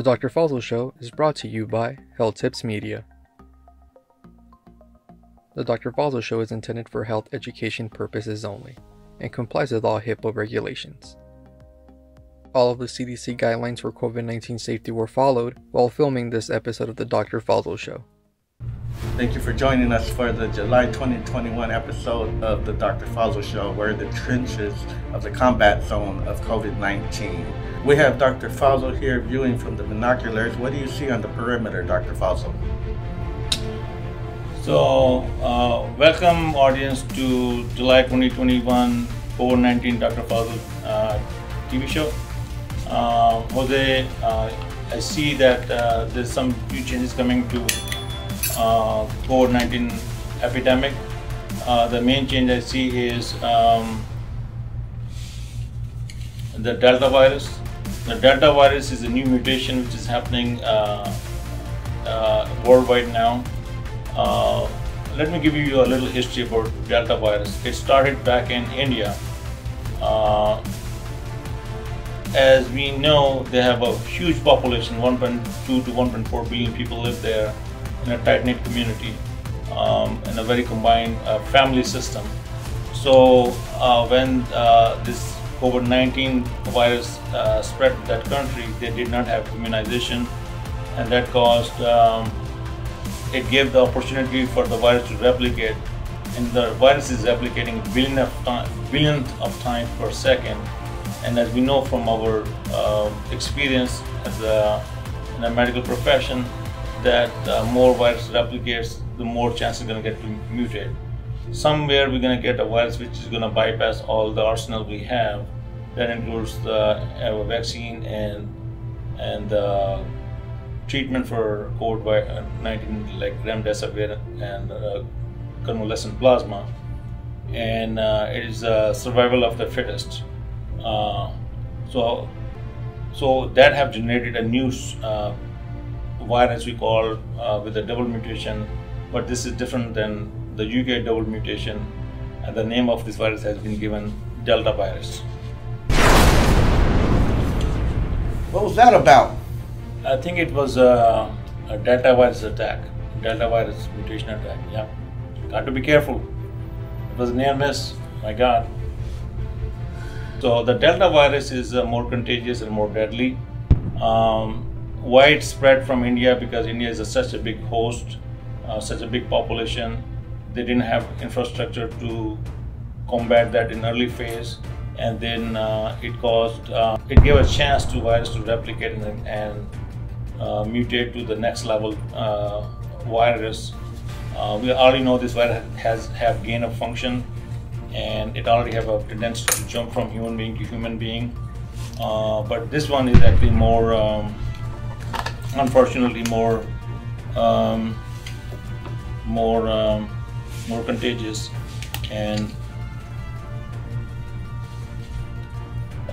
The Dr. Fazil Show is brought to you by Health Tips Media. The Dr. Fazil Show is intended for health education purposes only and complies with all HIPAA regulations. All of the CDC guidelines for COVID 19 safety were followed while filming this episode of The Dr. Fazil Show. Thank you for joining us for the July 2021 episode of the Dr. Fazil Show. We're the trenches of the combat zone of COVID 19. We have Dr. Fazil here viewing from the binoculars. What do you see on the perimeter, Dr. Fazil? So, uh, welcome audience to July 2021 COVID-19 Dr. Fazil uh, TV show. Uh, Jose, uh, I see that uh, there's some new changes coming to COVID-19 epidemic. the main change I see is um, the Delta virus. The Delta virus is a new mutation which is happening worldwide now. Uh, let me give you a little history about Delta virus. It started back in India. Uh, as we know, they have a huge population 1.2 to 1.4 billion people live there in a tight knit community um, in a very combined uh, family system. So, uh, when uh, this COVID 19 virus uh, spread to that country, they did not have immunization, and that caused um, it gave the opportunity for the virus to replicate and the virus is replicating billion of time, billionth of times per second and as we know from our uh, experience as a, in the medical profession that uh, more virus replicates the more chance is going to get to mutate. Somewhere we're going to get a virus which is going to bypass all the arsenal we have. That includes the uh, vaccine and and uh, treatment for COVID-19 like remdesivir and uh, convalescent plasma, and uh, it is uh, survival of the fittest. Uh, so, so that have generated a new uh, virus we call uh, with a double mutation, but this is different than the UK double mutation, and the name of this virus has been given Delta virus. What was that about? I think it was a, a Delta virus attack, Delta virus mutation attack. Yeah, got to be careful. It was near miss. My God. So the Delta virus is uh, more contagious and more deadly. Um, why it spread from India? Because India is a, such a big host, uh, such a big population. They didn't have infrastructure to combat that in early phase, and then uh, it caused uh, it gave a chance to virus to replicate and, and uh, mutate to the next level uh, virus. Uh, we already know this virus has have gain of function, and it already have a tendency to jump from human being to human being. but this one is actually more, um, unfortunately, more um, more um, more contagious. And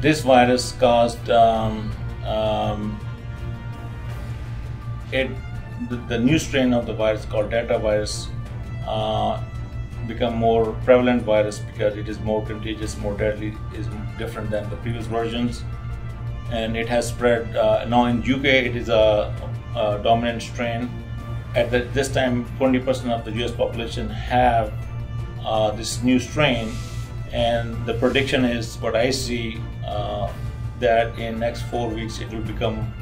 this virus caused um, um, it the, the, new strain of the virus called Delta virus uh, become more prevalent virus because it is more contagious, more deadly, is different than the previous versions, and it has spread. Uh, now in UK, it is a, a dominant strain. At the, this time, 20% of the US population have uh, this new strain, and the prediction is what I see uh, that in next four weeks it will become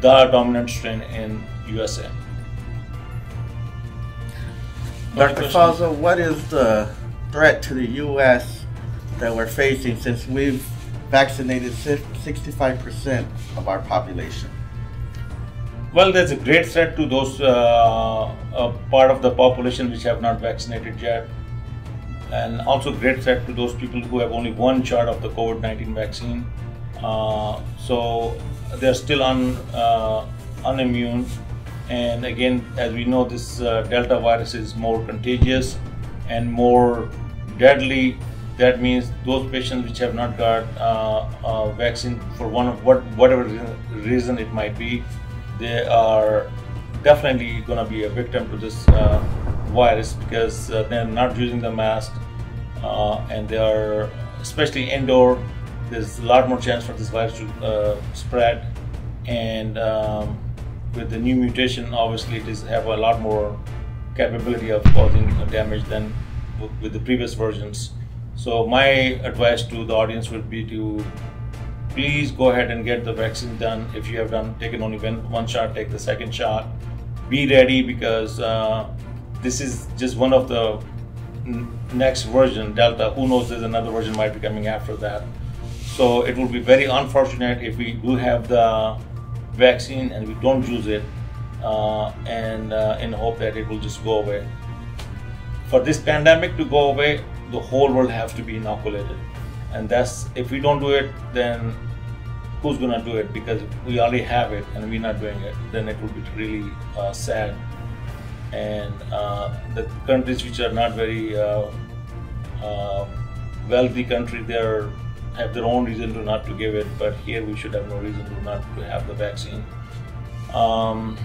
the dominant strain in USA. Dr. Fazil, what is the threat to the U.S. that we're facing since we've vaccinated 65% of our population? Well, there's a great threat to those uh, uh, part of the population which have not vaccinated yet, and also great threat to those people who have only one shot of the COVID-19 vaccine. Uh, so they're still un, uh, unimmune. And again, as we know, this uh, Delta virus is more contagious and more deadly. That means those patients which have not got uh, vaccine for one of what whatever reason it might be, they are definitely going to be a victim to this uh, virus because uh, they're not using the mask uh, and they are especially indoor there's a lot more chance for this virus to spread and um, with the new mutation, obviously it is have a lot more capability of causing damage than with the previous versions. So my advice to the audience would be to please go ahead and get the vaccine done. If you have done taken only one shot, take the second shot. Be ready because uh, this is just one of the next version, Delta. Who knows? There's another version might be coming after that. So it would be very unfortunate if we do have the vaccine and we don't use it, uh, and uh, in hope that it will just go away. For this pandemic to go away, the whole world has to be inoculated, and that's if we don't do it, then who's gonna do it? Because we already have it and we're not doing it, then it would be really uh, sad. And uh, the countries which are not very uh, uh, wealthy country, they're have their own reason to not to give it, but here we should have no reason to not to have the vaccine. Um,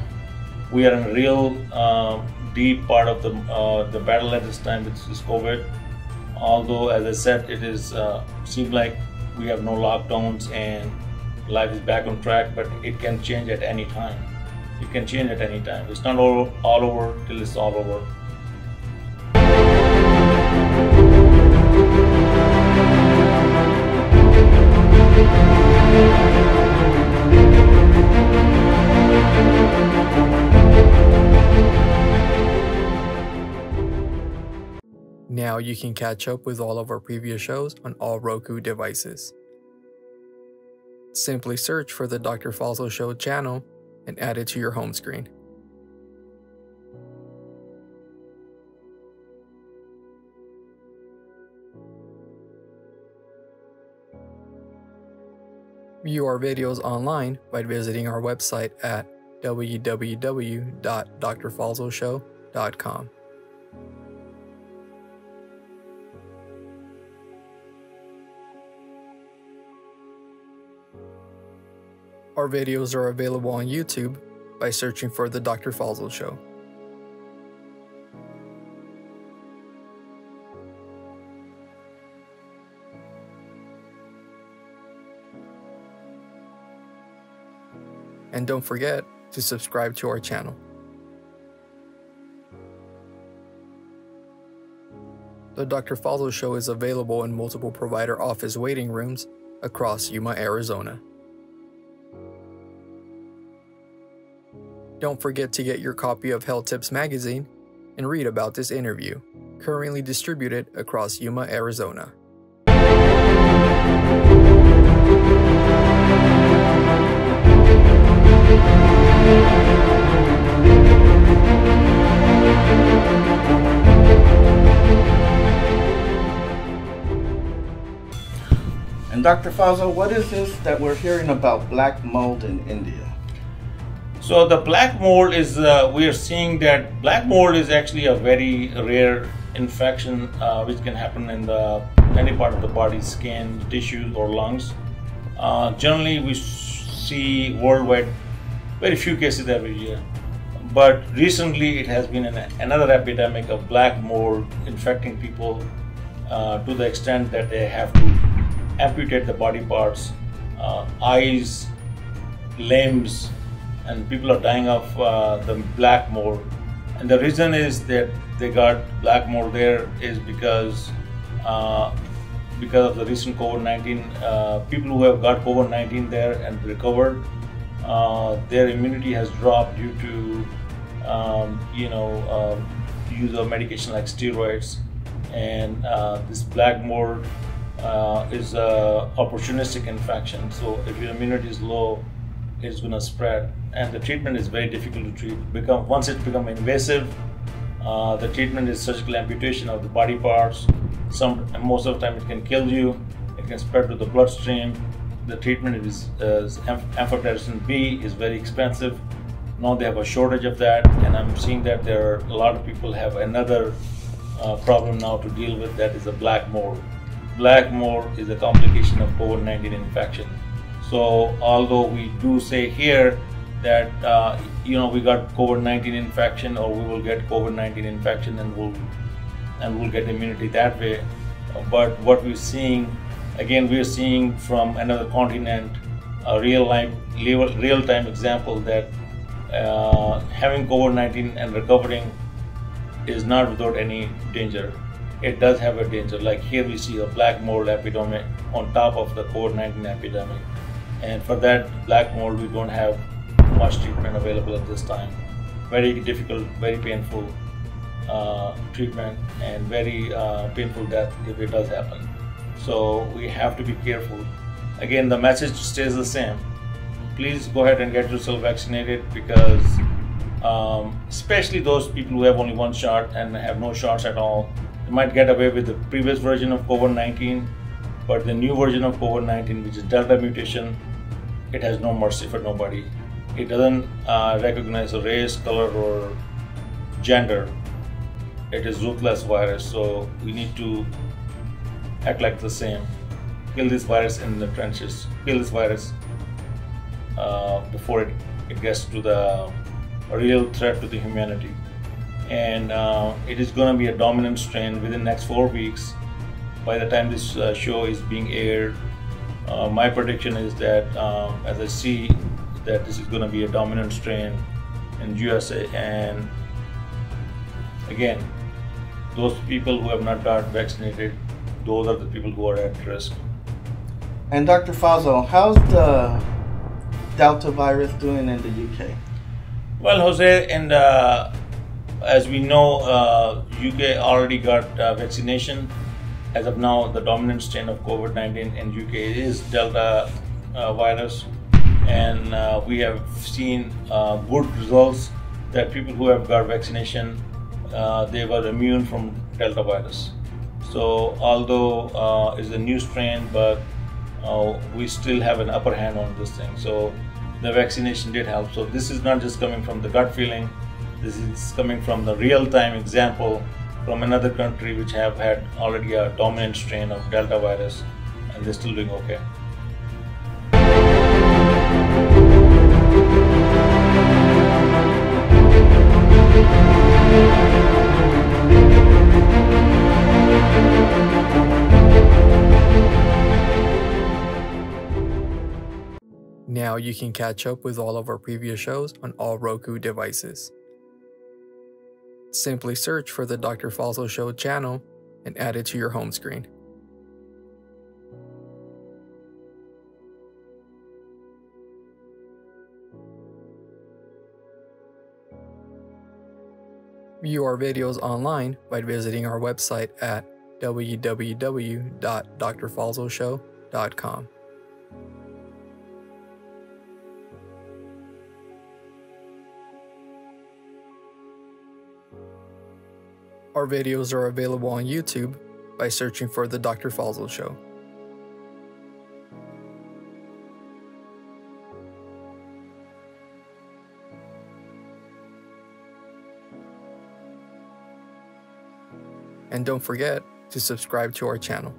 we are in a real uh, deep part of the uh, the battle at this time with this COVID. Although, as I said, it is uh, seems like we have no lockdowns and life is back on track, but it can change at any time. It can change at any time. It's not all, all over till it's all over. Now you can catch up with all of our previous shows on all Roku devices. Simply search for the Dr. Fazil Show channel and add it to your home screen. View our videos online by visiting our website at www.drfazilshow.com. Our videos are available on YouTube by searching for The Dr. Fazil Show. And don't forget to subscribe to our channel. The Dr. Fazil Show is available in multiple provider office waiting rooms across Yuma, Arizona. Don't forget to get your copy of Health Tips magazine and read about this interview, currently distributed across Yuma, Arizona. And Dr. Fazil, what is this that we're hearing about black mold in India? So the black mold is, uh, we are seeing that black mold is actually a very rare infection uh, which can happen in the any part of the body, skin, tissues or lungs. Uh, generally we see worldwide very few cases every year. But recently it has been an, another epidemic of black mold infecting people uh, to the extent that they have to amputate the body parts, uh, eyes, limbs, and people are dying of uh, the black mold. And the reason is that they got black mold there is because uh, because of the recent COVID-19, uh, people who have got COVID-19 there and recovered, uh, their immunity has dropped due to um, you know um, use of medication like steroids, and uh, this black mold uh, is a opportunistic infection. So if your immunity is low, it's going to spread and the treatment is very difficult to treat. Become once it become invasive, uh, the treatment is surgical amputation of the body parts. Some most of the time it can kill you. It can spread to the bloodstream. The treatment is uh, amphotericin B is very expensive. Now they have a shortage of that, and I'm seeing that there are a lot of people have another uh, problem now to deal with. That is a black mold. Black mold is a complication of COVID-19 infection. So although we do say here that uh, you know we got COVID-19 infection or we will get COVID-19 infection and we'll and we'll get immunity that way. But what we're seeing, again, we're seeing from another continent a real life, real time example that uh, having COVID-19 and recovering is not without any danger. It does have a danger. Like here we see a black mold epidemic on top of the COVID-19 epidemic. And for that black mold, we don't have much treatment available at this time. Very difficult, very painful uh, treatment and very uh, painful death if it does happen. So we have to be careful. Again, the message stays the same. Please go ahead and get yourself vaccinated because um, especially those people who have only one shot and have no shots at all, they might get away with the previous version of COVID-19, but the new version of COVID-19, which is Delta mutation, it has no mercy for nobody. It doesn't uh, recognize a race, color, or gender. It is ruthless virus, so we need to act like the same. Kill this virus in the trenches. Kill this virus uh, before it, it gets to the real threat to the humanity. And uh, it is going to be a dominant strain within next four weeks. By the time this uh, show is being aired, uh, my prediction is that um, as I see that this is going to be a dominant strain in USA and again those people who have not got vaccinated those are the people who are at risk and Dr. Fazil, how's the Delta virus doing in the UK? Well, Jose, and uh, as we know, uh, UK already got uh, vaccination. As of now, the dominant strain of COVID-19 in UK is Delta uh, virus, and uh, we have seen uh, good results that people who have got vaccination, they were immune from Delta virus. So, although it's a new strain, but we still have an upper hand on this thing. So the vaccination did help. So this is not just coming from the gut feeling, this is coming from the real-time example from another country which have had already a dominant strain of Delta virus and they're still doing okay. Now you can catch up with all of our previous shows on all Roku devices. Simply search for the Dr. Fazil Show channel and add it to your home screen. View our videos online by visiting our website at www.drfazilshow.com. Our videos are available on YouTube by searching for The Dr. Fazil Show. And don't forget to subscribe to our channel.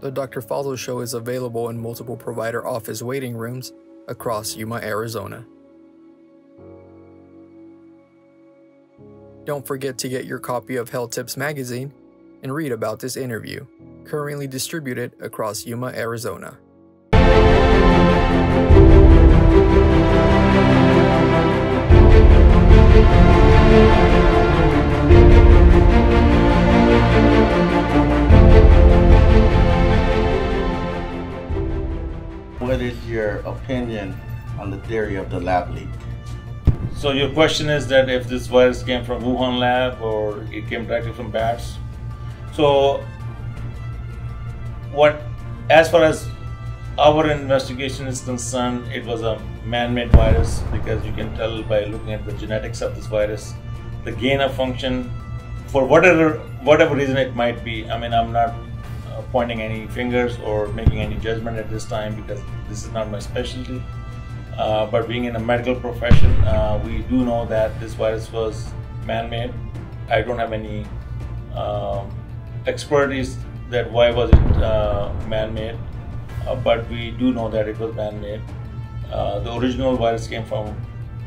The Dr. Fazil Show is available in multiple provider office waiting rooms across Yuma, Arizona. Don't forget to get your copy of Health Tips magazine and read about this interview, currently distributed across Yuma, Arizona. What is your opinion on the theory of the lab leak? So your question is that if this virus came from Wuhan lab or it came directly from bats. So what, as far as our investigation is concerned, it was a man-made virus because you can tell by looking at the genetics of this virus, the gain of function, for whatever whatever reason it might be. I mean, I'm not uh, pointing any fingers or making any judgment at this time because this is not my specialty. Uh, but being in a medical profession, uh, we do know that this virus was man-made. I don't have any um, expertise that why was it uh, man-made, uh, but we do know that it was man-made. Uh, the original virus came from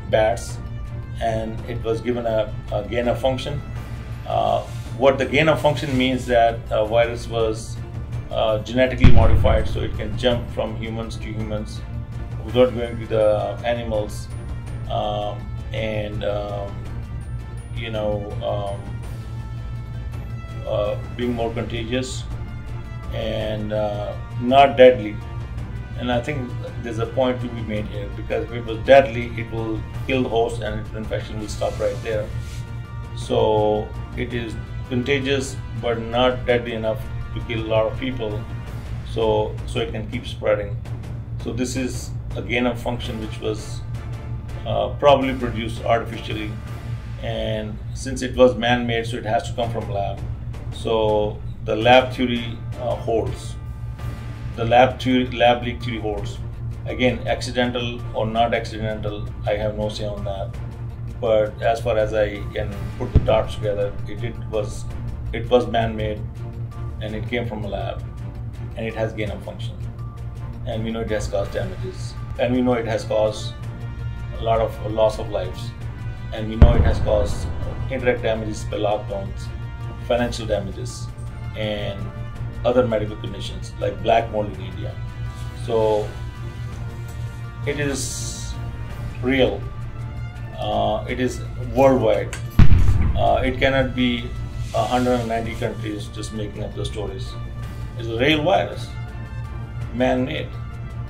bats, and it was given a, a gain of function. what the gain of function means that a virus was uh, genetically modified so it can jump from humans to humans without going to the animals um, and um, you know um, uh, being more contagious and uh, not deadly and I think there's a point to be made here because if it was deadly, it will kill the host and infection will stop right there. So it is contagious but not deadly enough to kill a lot of people. So so it can keep spreading. So this is a gain of function which was uh, probably produced artificially, and since it was man-made, so it has to come from lab. So the lab theory uh, holds the lab theory, lab leak theory holds. Again, accidental or not accidental, I have no say on that. But as far as I can put the dots together, it, it was it was man-made, and it came from a lab, and it has gain of function, and we know it has caused damages, and we know it has caused a lot of loss of lives, and we know it has caused indirect damages by lockdowns, financial damages, and other medical conditions like black mold in India. So it is real. Uh, it is worldwide. Uh, it cannot be 190 countries just making up the stories. It's a real virus, man-made.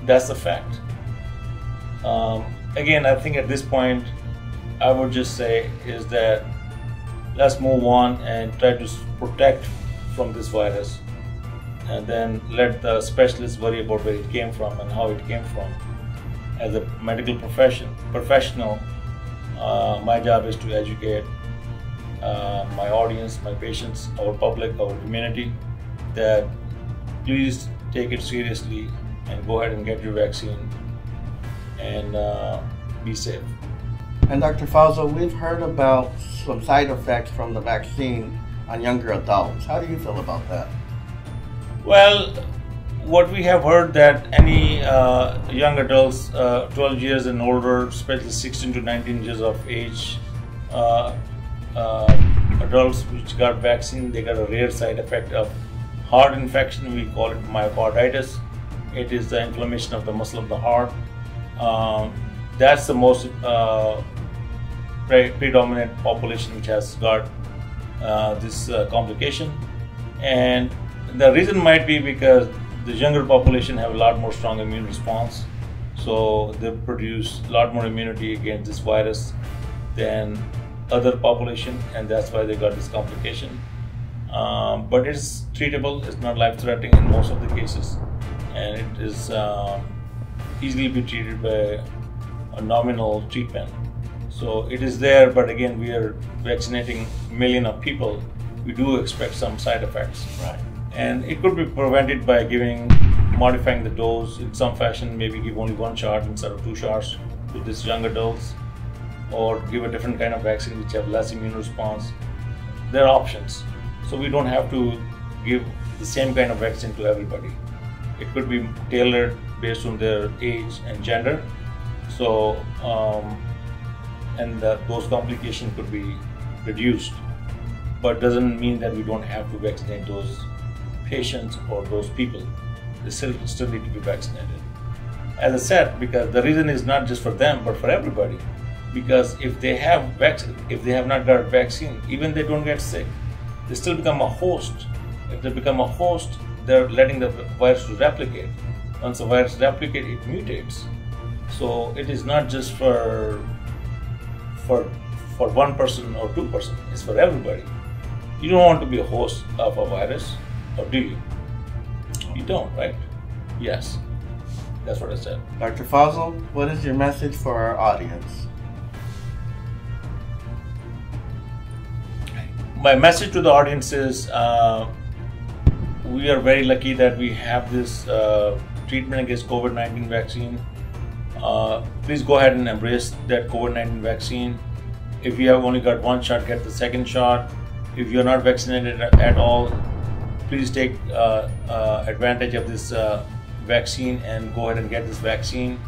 That's the fact. Um, again, I think at this point, I would just say is that let's move on and try to protect from this virus and then let the specialists worry about where it came from and how it came from. As a medical profession professional, uh, my job is to educate uh, my audience, my patients, our public, our community that please take it seriously and go ahead and get your vaccine and uh, be safe. And Dr. Fazil, we've heard about some side effects from the vaccine on younger adults. How do you feel about that? Well, what we have heard that any uh, young adults, uh, 12 years and older, especially 16 to 19 years of age, uh, uh, adults which got vaccine, they got a rare side effect of heart infection. We call it myocarditis. It is the inflammation of the muscle of the heart. Um, that's the most uh, pre- predominant population which has got uh, this complication, and the reason might be because the younger population have a lot more strong immune response, so they produce a lot more immunity against this virus than other population, and that's why they got this complication. Um, but it's treatable; it's not life-threatening in most of the cases, and it is uh, easily be treated by a nominal treatment. So it is there, but again, we are vaccinating million of people. We do expect some side effects. Right and it could be prevented by giving modifying the dose in some fashion maybe give only one shot instead of two shots to these young adults or give a different kind of vaccine which have less immune response there are options so we don't have to give the same kind of vaccine to everybody it could be tailored based on their age and gender so um, and those complications could be reduced but doesn't mean that we don't have to vaccinate those patients or those people, they still, still need to be vaccinated. As I said, because the reason is not just for them, but for everybody. Because if they have vaccine, if they have not got vaccine, even they don't get sick, they still become a host. If they become a host, they're letting the virus replicate. Once the virus replicates, it mutates. So it is not just for for for one person or two person. It's for everybody. You don't want to be a host of a virus. Or do you? You don't, right? Yes. That's what I said. Dr. Fazil, what is your message for our audience? My message to the audience is uh, we are very lucky that we have this uh, treatment against COVID 19 vaccine. Uh, please go ahead and embrace that COVID 19 vaccine. If you have only got one shot, get the second shot. If you're not vaccinated at all, please take uh, uh, advantage of this uh, vaccine and go ahead and get this vaccine.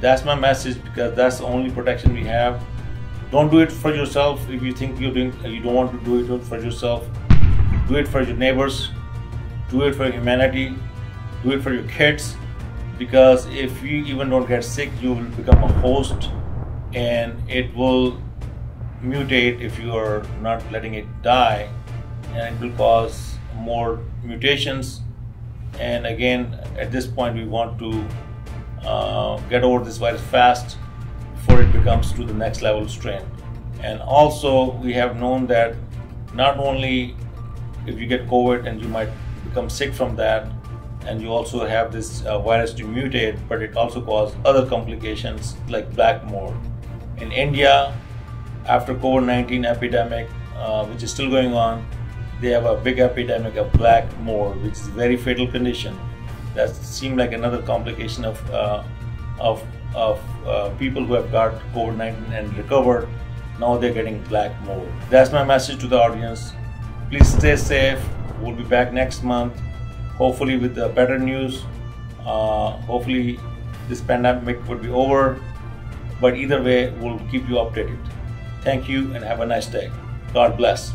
that's my message because that's the only protection we have. Don't do it for yourself if you think you're doing you don't want to do it for yourself. Do it for your neighbors. do it for humanity, do it for your kids, because if you even don't get sick, you will become a host and it will mutate if you are not letting it die and it will cause more mutations. And again at this point we want to uh, get over this virus fast before it becomes to the next level strain. And also we have known that not only if you get covid and you might become sick from that and you also have this uh, virus to mutate but it also causes other complications like black mold in india after covid-19 epidemic uh, which is still going on they have a big epidemic of black mold, which is a very fatal condition. That seemed like another complication of uh, of of uh, people who have got COVID-19 and recovered. Now they're getting black mold. That's my message to the audience. Please stay safe. We'll be back next month, hopefully with the better news. Uh, hopefully this pandemic would be over. But either way, we'll keep you updated. Thank you and have a nice day. God bless.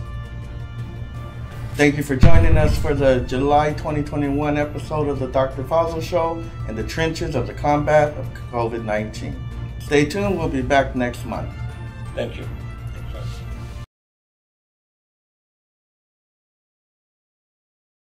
Thank you for joining us for the July 2021 episode of the Dr. Fazil Show in the trenches of the combat of COVID 19. Stay tuned, we'll be back next month. Thank you.